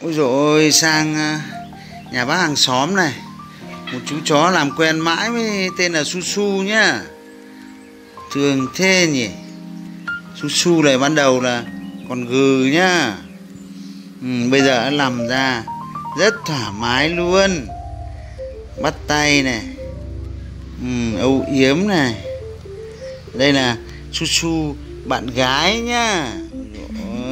Ôi dồi ôi, sang à, nhà bác hàng xóm này. Một chú chó làm quen mãi với tên là Su Su nhá. Thường thế nhỉ? Su Su này ban đầu là còn gừ nhá. Ừ, Bây giờ đã làm ra rất thoải mái luôn. Bắt tay này. Ừ, Âu yếm này. Đây là Su Su bạn gái nhá.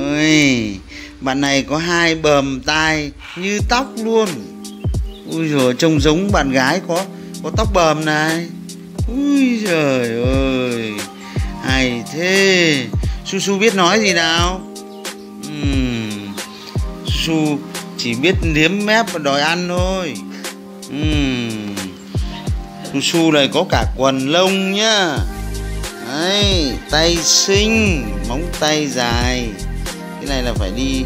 Ôi bạn này có hai bờm tai như tóc luôn. Ui rồi trông giống bạn gái có có tóc bờm này. Ui trời ơi hay thế. Su su biết nói gì nào? Uhm. su chỉ biết liếm mép và đòi ăn thôi. Uhm. su su này có cả quần lông nhá. Đấy, tay xinh móng tay dài cái này là phải đi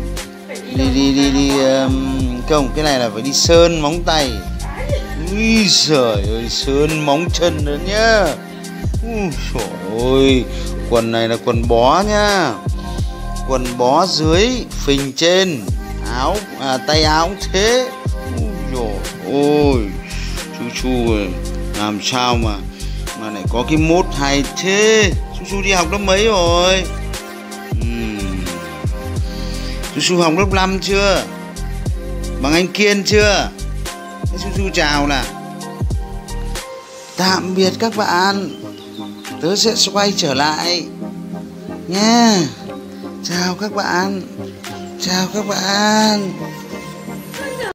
đi đi đi đi um, không cái này là phải đi sơn móng tay. Ui giời ơi sơn móng chân nữa nhá. Ui trời ơi quần này là quần bó nhá. Quần bó dưới phình trên áo à, tay áo cũng thế. Ui trời ôi chu chu làm sao mà mà lại có cái mốt hay thế? Chu chu đi học lớp mấy rồi Su Hồng lớp 5 chưa? Bằng anh Kiên chưa? Su Su chào nè. Tạm biệt các bạn Tớ sẽ quay trở lại Nha Chào các bạn Chào các bạn